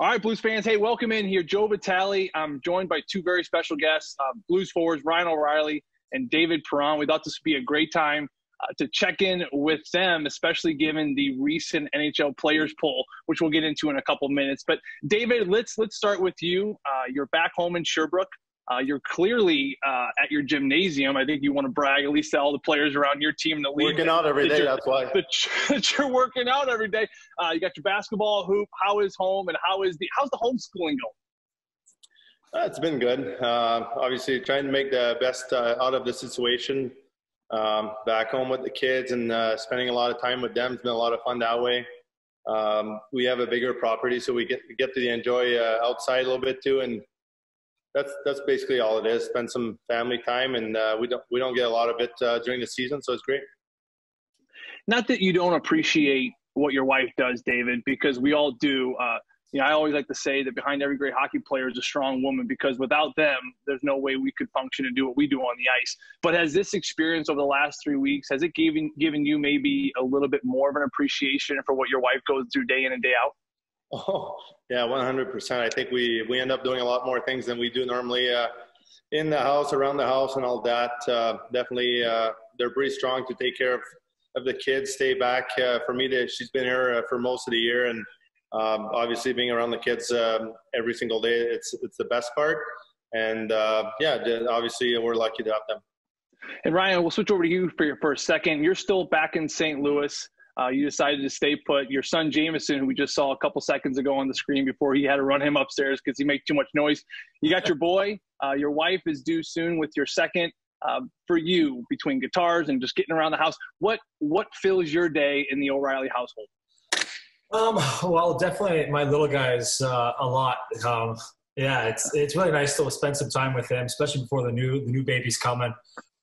All right, Blues fans. Hey, welcome in here. Joe Vitale. I'm joined by two very special guests, uh, Blues forwards Ryan O'Reilly and David Perron. We thought this would be a great time uh, to check in with them, especially given the recent NHL players poll, which we'll get into in a couple minutes. But David, let's let's start with you. Uh, you're back home in Sherbrooke. Uh, you're clearly uh, at your gymnasium. I think you want to brag at least to all the players around your team in the league. Working out every day, that's why. That, you're working out every day. Uh, you got your basketball hoop. How is home and how is the how's the homeschooling going? Uh, it's been good. Uh, obviously, trying to make the best uh, out of the situation. Um, back home with the kids and spending a lot of time with them. It's been a lot of fun that way. Um, we have a bigger property, so we get get to enjoy outside a little bit too, and that's that's basically all it is. Spend some family time, and uh, we don't we don't get a lot of it uh, during the season, so it's great. Not that you don't appreciate what your wife does, David, because we all do. Uh, you know, I always like to say that behind every great hockey player is a strong woman because without them, there's no way we could function and do what we do on the ice. But has this experience over the last three weeks has it given given you maybe a little bit more of an appreciation for what your wife goes through day in and day out? Oh, yeah, 100%. I think we, we end up doing a lot more things than we do normally uh, in the house, around the house, and all that. Uh, definitely, uh, they're pretty strong to take care of, of the kids, stay back. Uh, for me, to, she's been here uh, for most of the year, and um, obviously being around the kids um, every single day, it's, it's the best part. And uh, yeah, obviously, we're lucky to have them. And Ryan, we'll switch over to you for, your, for a second. You're still back in St. Louis. Uh, you decided to stay put. Your son Jameson, who we just saw a couple seconds ago on the screen before he had to run him upstairs because he made too much noise. You got your boy. Uh, your wife is due soon with your second. Uh, for you, between guitars and just getting around the house, what what fills your day in the O'Reilly household? Um, well, definitely my little guys uh, a lot. Um, yeah, it's it's really nice to spend some time with him, especially before the new the new baby's coming.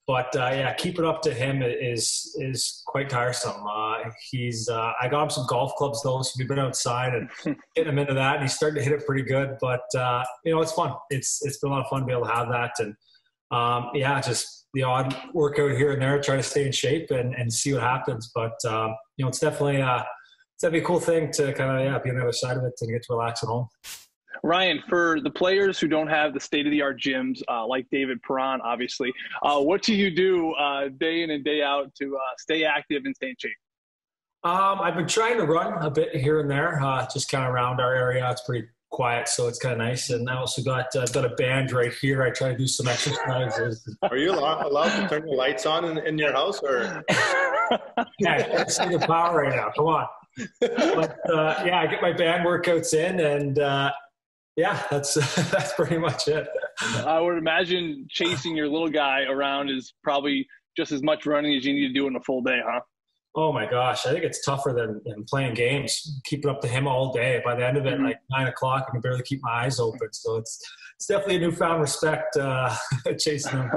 But uh, yeah, keep it up to him is is quite tiresome. Uh, he's uh, I got him some golf clubs though, so we've been outside and getting him into that, and he's starting to hit it pretty good. But uh, you know, it's fun. It's it's been a lot of fun to be able to have that, and um, yeah, just the odd workout here and there, try to stay in shape and, and see what happens. But um, you know, it's definitely uh, it's definitely a cool thing to kind of yeah be on the other side of it and get to relax at home. Ryan, for the players who don't have the state of the art gyms, uh, like David Perron, obviously, uh, what do you do uh, day in and day out to uh, stay active and stay in shape? Um, I've been trying to run a bit here and there, uh, just kind of around our area. It's pretty quiet, so it's kind of nice. And I also got uh, got a band right here. I try to do some exercises. Are you allowed to turn the lights on in, in your house, or? yeah, I see the power right now. Come on. But yeah, I get my band workouts in, and yeah, that's that's pretty much it. I would imagine chasing your little guy around is probably just as much running as you need to do in a full day, huh? Oh my gosh, I think it's tougher than, than playing games. Keeping up to him all day. By the end of it, mm-hmm. like nine o'clock, I can barely keep my eyes open. So it's it's definitely a newfound respect uh, chasing him.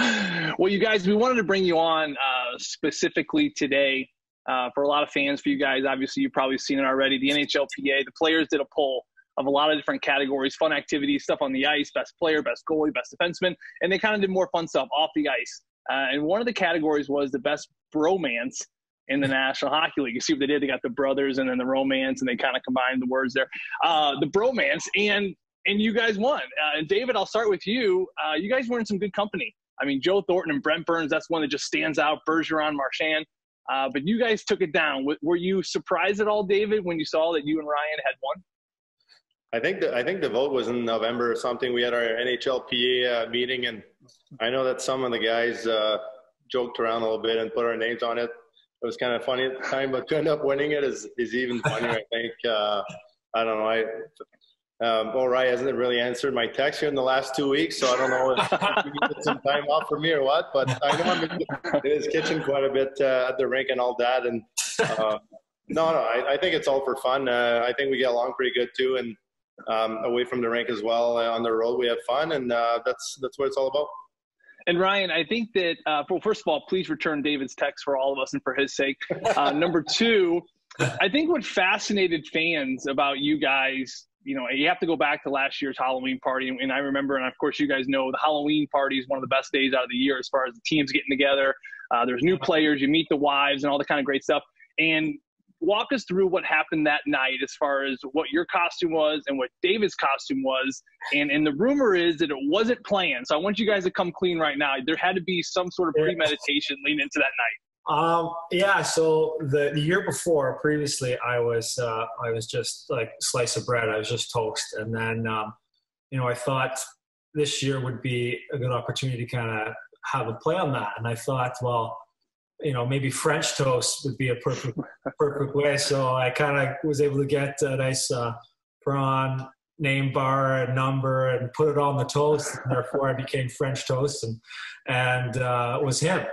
well, you guys, we wanted to bring you on uh, specifically today uh, for a lot of fans. For you guys, obviously, you've probably seen it already. The NHLPA, the players did a poll of a lot of different categories, fun activities, stuff on the ice, best player, best goalie, best defenseman, and they kind of did more fun stuff off the ice. Uh, and one of the categories was the best bromance in the National Hockey League. You see what they did? They got the brothers and then the romance, and they kind of combined the words there. Uh, the bromance, and and you guys won. Uh, and David, I'll start with you. Uh, you guys were in some good company. I mean, Joe Thornton and Brent Burns, that's one that just stands out. Bergeron, Marchand. Uh, but you guys took it down. Were you surprised at all, David, when you saw that you and Ryan had won? I think the I think the vote was in November or something. We had our NHLPA uh, meeting, and I know that some of the guys uh, joked around a little bit and put our names on it. It was kind of funny at the time, but to end up winning it is is even funnier. I think. Uh, I don't know. I um, O'Reilly hasn't really answered my text here in the last two weeks, so I don't know if you get some time off for me or what. But I know I'm in his kitchen quite a bit uh, at the rink and all that. And uh, no, no, I, I, think it's all for fun. Uh, I think we get along pretty good too, and um, away from the rink as well. Uh, on the road, we have fun, and uh, that's that's what it's all about. And Ryan, I think that uh, well, first of all, please return David's text for all of us and for his sake. Uh, number two, I think what fascinated fans about you guys, you know, you have to go back to last year's Halloween party, and I remember, and of course, you guys know the Halloween party is one of the best days out of the year as far as the teams getting together. Uh, there's new players, you meet the wives, and all the kind of great stuff. And walk us through what happened that night as far as what your costume was and what David's costume was. And and the rumor is that it wasn't planned. So I want you guys to come clean right now. There had to be some sort of premeditation leading into that night. Um, yeah. So the, the year before, previously, I was uh, I was just like slice of bread. I was just toast, and then um, you know I thought this year would be a good opportunity to kind of have a play on that, and I thought, well, you know, maybe French toast would be a perfect perfect way. So I kind of was able to get a nice uh, Perron name bar and number and put it on the toast. And therefore, I became French toast, and and uh, was him.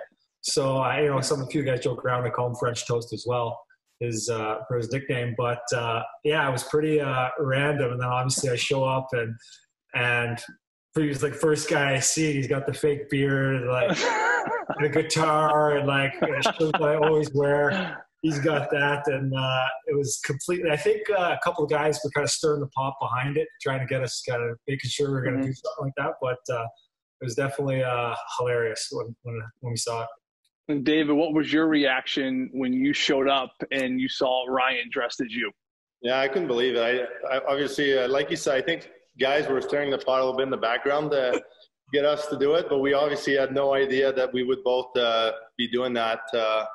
So I, you know, some a few guys joke around. I call him French toast as well, his uh, for his nickname. But uh, yeah, it was pretty uh, random. And then obviously I show up and and he was like first guy I see. He's got the fake beard, like the guitar, and like shoes I always wear. He's got that, and uh, it was completely. I think uh, a couple of guys were kind of stirring the pot behind it, trying to get us kind of making sure we are going to mm-hmm. do something like that. But uh, it was definitely uh, hilarious when, when when we saw it. And David, what was your reaction when you showed up and you saw Ryan dressed as you? Yeah, I couldn't believe it. I, I obviously, uh, like you said, I think guys were stirring the pot a little bit in the background to get us to do it, but we obviously had no idea that we would both uh, be doing that. Uh,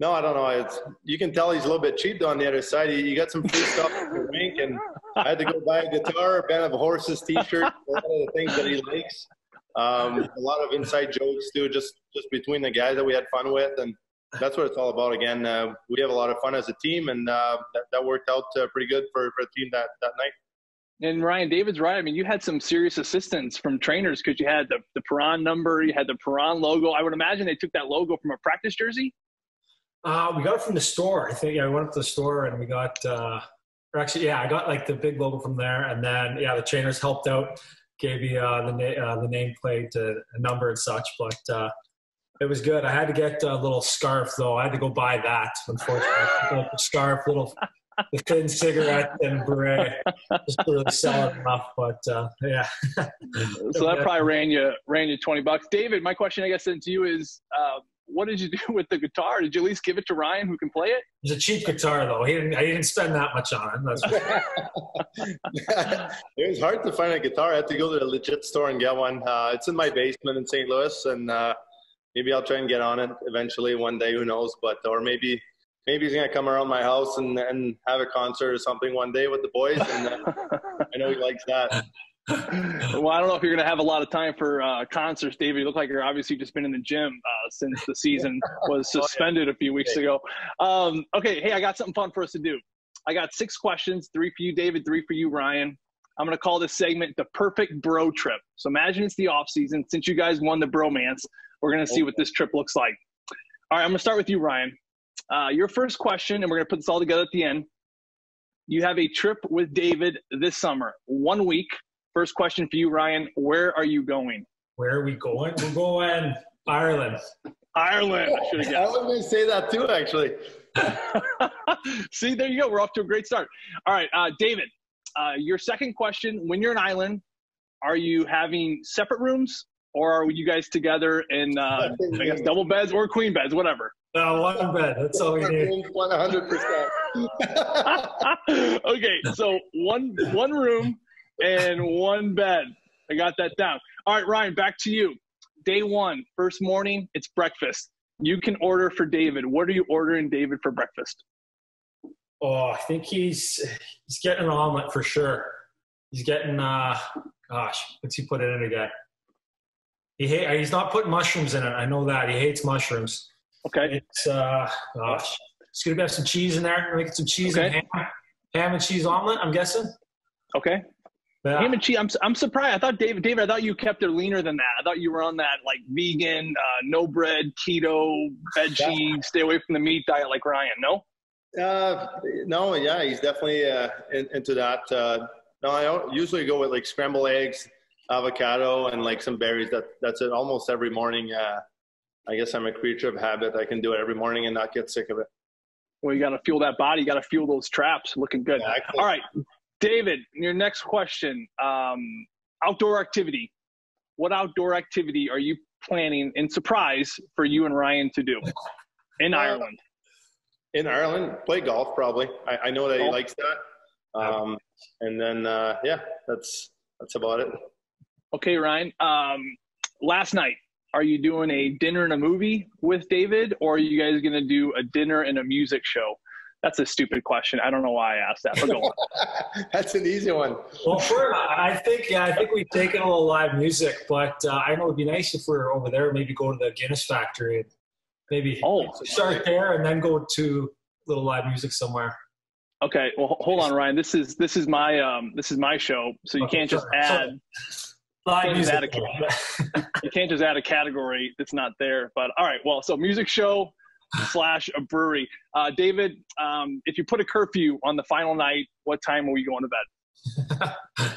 no, I don't know. It's, you can tell he's a little bit cheap on the other side. You, got some free stuff in the rink, and I had to go buy a guitar, a band of horses T-shirt, a lot of the things that he likes. Um, a lot of inside jokes too, just just between the guys that we had fun with, and that's what it's all about. Again, uh, we have a lot of fun as a team, and uh, that, that, worked out uh, pretty good for, for the team that that night. And Ryan, David's right. I mean, you had some serious assistance from trainers because you had the the Perron number, you had the Perron logo. I would imagine they took that logo from a practice jersey. Uh, we got it from the store. I think yeah, I went up to the store and we got. Uh, or actually, yeah, I got like the big logo from there, and then yeah, the trainers helped out gave me uh, the na- uh, the nameplate, uh, a number and such. But uh, it was good. I had to get a little scarf though. I had to go buy that. Unfortunately, scarf, little the thin cigarette and beret, just to really sell it enough. But uh, yeah. so that probably ran you ran you twenty bucks. David, my question I guess then to you is. Uh, what did you do with the guitar? Did you at least give it to Ryan, who can play it? It's a cheap guitar, though. He didn't. I didn't spend that much on it. it was hard to find a guitar. I had to go to a legit store and get one. Uh, it's in my basement in St. Louis, and uh, maybe I'll try and get on it eventually one day. Who knows? But or maybe maybe he's gonna come around my house and and have a concert or something one day with the boys. And uh, I know he likes that well, I don't know if you're going to have a lot of time for uh, concerts, David. You look like you're obviously just been in the gym uh, since the season was suspended a few weeks ago. Um, okay, hey, I got something fun for us to do. I got six questions, three for you, David, three for you, Ryan. I'm going to call this segment the perfect bro trip. So imagine it's the off season. Since you guys won the bromance, we're going to see what this trip looks like. All right, I'm going to start with you, Ryan. Uh, your first question, and we're going to put this all together at the end. You have a trip with David this summer, one week First question for you, Ryan. Where are you going? Where are we going? We're going Ireland. Ireland. I should have guessed. I was going to say that too, actually. See, there you go. We're off to a great start. All right, uh, David. Uh, your second question: When you're in Ireland, are you having separate rooms, or are you guys together in, uh, I guess, double beds or queen beds, whatever? No, one bed. That's all we need. One hundred percent. Okay, so one one room and one bed. I got that down. All right, Ryan, back to you. Day one, first morning, it's breakfast. You can order for David. What are you ordering David for breakfast? Oh, I think he's he's getting an omelet for sure. He's getting uh gosh, what's he put it in again? He hate, he's not putting mushrooms in it. I know that. He hates mushrooms. Okay. It's uh gosh. It's gonna have some cheese in there. Make some cheese okay. and ham. Ham and cheese omelet, I'm guessing. Okay. Yeah. Ham and cheese. I'm, I'm surprised. I thought David, David, I thought you kept it leaner than that. I thought you were on that like vegan, uh, no bread, keto, veggie, yeah. stay away from the meat diet like Ryan. No. Uh, no, yeah, he's definitely uh, in, into that. Uh, no, I don't usually go with like scrambled eggs, avocado, and like some berries. That that's it. Almost every morning. Uh, I guess I'm a creature of habit. I can do it every morning and not get sick of it. Well, you got to fuel that body. You got to fuel those traps. Looking good. Exactly. All right. David, your next question um, outdoor activity. What outdoor activity are you planning in surprise for you and Ryan to do in uh, Ireland? In Ireland, play golf probably. I, I know that he likes that. Um, and then uh, yeah, that's that's about it. Okay, Ryan. Um, last night, are you doing a dinner and a movie with David, or are you guys going to do a dinner and a music show? That's a stupid question. I don't know why I asked that. But go That's an easy one. Well, for, I think yeah, I think we've taken a little live music, but uh, I know it'd be nice if we are over there. Maybe go to the Guinness factory, and maybe oh, start there, and then go to a little live music somewhere. Okay, well, hold on, Ryan. This is this is my um this is my show, so you okay, can't just add. Live music. Add a, you can't just add a category that's not there. But all right, well, so music show, slash a brewery. Uh, David, um, if you put a curfew on the final night, what time are we going to bed?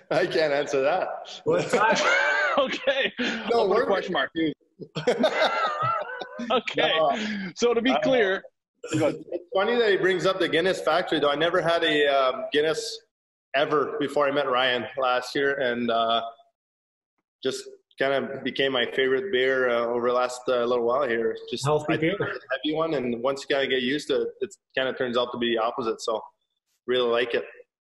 I can't answer that. What time? okay. No, we're question mark. okay. No. So to be clear, it's funny that he brings up the Guinness factory, though. I never had a um, Guinness ever before I met Ryan last year, and uh, just kind of became my favorite beer uh, over the last uh, little while here. Just healthy beer, heavy one, and once you kind of get used to it, it kind of turns out to be the opposite. So, really like it.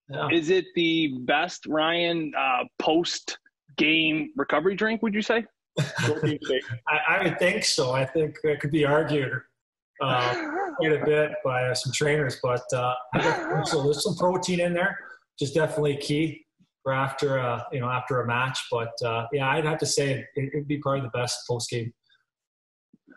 Yeah. Is it the best Ryan uh, post game recovery drink? Would you say? I, I, would think so. I think it could be argued uh, quite a bit by some trainers, but uh, so there's some protein in there, which is definitely key for after a you know after a match. But uh, yeah, I'd have to say it, would be probably the best post game.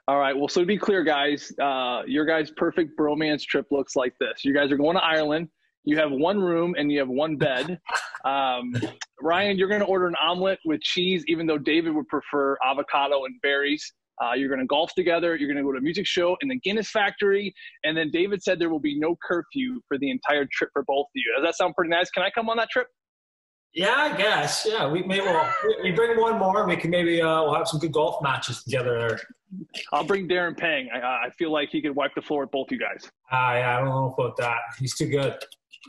All right. Well, so to be clear, guys, uh, your guys' perfect bromance trip looks like this. You guys are going to Ireland. You have one room and you have one bed. Um, Ryan, you're going to order an omelet with cheese, even though David would prefer avocado and berries. Uh, you're going to golf together. You're going to go to a music show in the Guinness factory. And then David said there will be no curfew for the entire trip for both of you. Does that sound pretty nice? Can I come on that trip? Yeah, I guess. Yeah, we may well we bring one more. We can maybe uh, we'll have some good golf matches together there. I'll bring Darren Pang. I, I feel like he could wipe the floor with both you guys. Uh, yeah, I don't know about that. He's too good.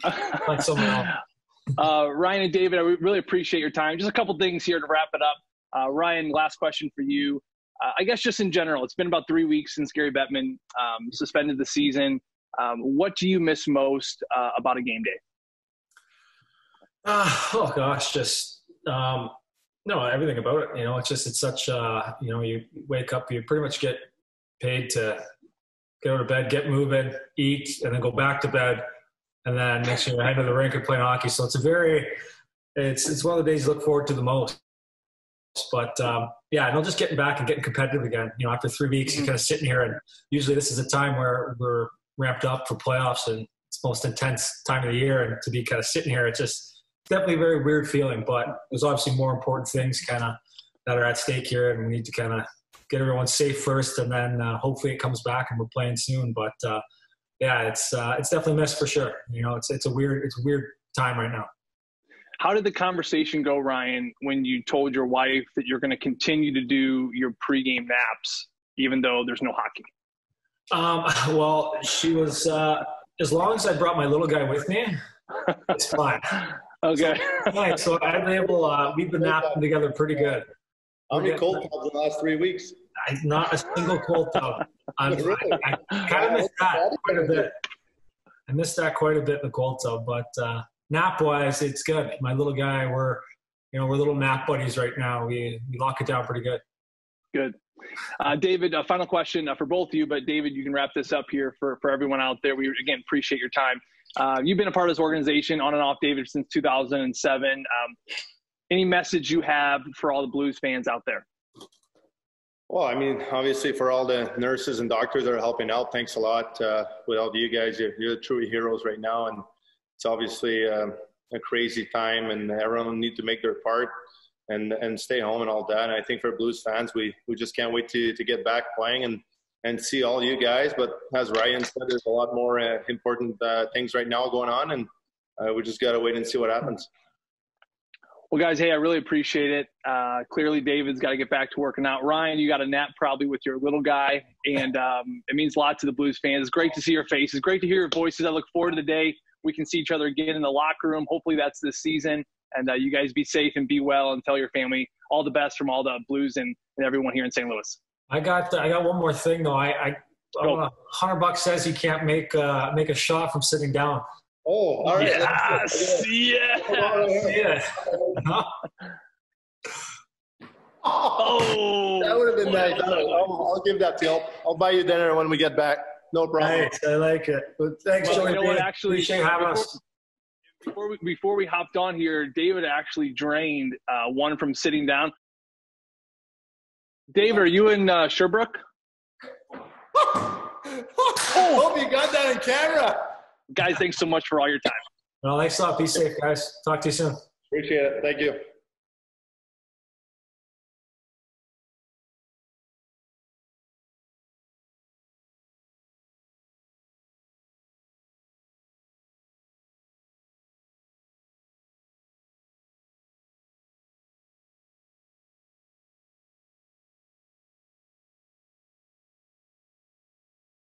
like someone else. Uh, Ryan and David, I really appreciate your time. Just a couple things here to wrap it up. Uh, Ryan, last question for you. Uh, I guess just in general, it's been about three weeks since Gary Bettman um, suspended the season. Um, what do you miss most uh, about a game day? Uh, oh gosh, just um, no, everything about it. You know, it's just it's such. Uh, you know, you wake up, you pretty much get paid to get out of bed, get moving, eat, and then go back to bed, and then next year head to the rink and play hockey. So it's a very, it's it's one of the days you look forward to the most. But um, yeah, and I'll just getting back and getting competitive again. You know, after three weeks, mm-hmm. you're kind of sitting here, and usually this is a time where we're ramped up for playoffs, and it's the most intense time of the year. And to be kind of sitting here, it's just definitely a very weird feeling, but there's obviously more important things kind of that are at stake here, and we need to kind of get everyone safe first, and then uh, hopefully it comes back and we're playing soon. But uh, yeah, it's uh, it's definitely missed for sure. You know, it's it's a weird it's a weird time right now. How did the conversation go, Ryan, when you told your wife that you're going to continue to do your pregame naps even though there's no hockey? Um, well, she was uh, as long as I brought my little guy with me, it's fine. Okay. So, right, so I'm able. Uh, we've been napping together pretty good. How many cold tubs in the last three weeks? I, not a single cold tub. really? I, I kind of missed that quite a bit. I missed that quite a bit in the cold tub, but uh, nap wise, it's good. My little guy, we're you know we're little nap buddies right now. We we lock it down pretty good. Good. Uh, David, a final question uh, for both of you, but David, you can wrap this up here for, for everyone out there. We again appreciate your time. Uh, you've been a part of this organization on and off, David, since 2007. Um, any message you have for all the Blues fans out there? Well, I mean, obviously, for all the nurses and doctors that are helping out, thanks a lot. Uh, without you guys, you're, you're truly heroes right now, and it's obviously uh, a crazy time, and everyone need to make their part and and stay home and all that. And I think for Blues fans, we we just can't wait to to get back playing and and see all you guys. But as Ryan said, there's a lot more uh, important uh, things right now going on, and uh, we just got to wait and see what happens. Well, guys, hey, I really appreciate it. Uh, clearly, David's got to get back to working out. Ryan, you got a nap probably with your little guy, and um, it means a lot to the Blues fans. It's great to see your faces. Great to hear your voices. I look forward to the day we can see each other again in the locker room. Hopefully, that's this season. And uh, you guys be safe and be well, and tell your family all the best from all the Blues and, and everyone here in St. Louis. I got I got one more thing though. I, I uh, hundred bucks says he can't make uh, make a shot from sitting down. Oh, all right. Yes, yes. Yeah. Huh? Oh, that would have been nice. I'll, I'll, I'll give that to you. I'll, I'll buy you dinner when we get back. No problem. Nice. I like it. But thanks, Well, Joey. you know what, actually, Appreciate having before- us. Before we, before we hopped on here, David actually drained uh, one from sitting down. Dave, are you in uh, Sherbrooke? Hope you got that in camera. Guys, thanks so much for all your time. Well, thanks a lot. Be safe, guys. Talk to you soon. Appreciate it. Thank you.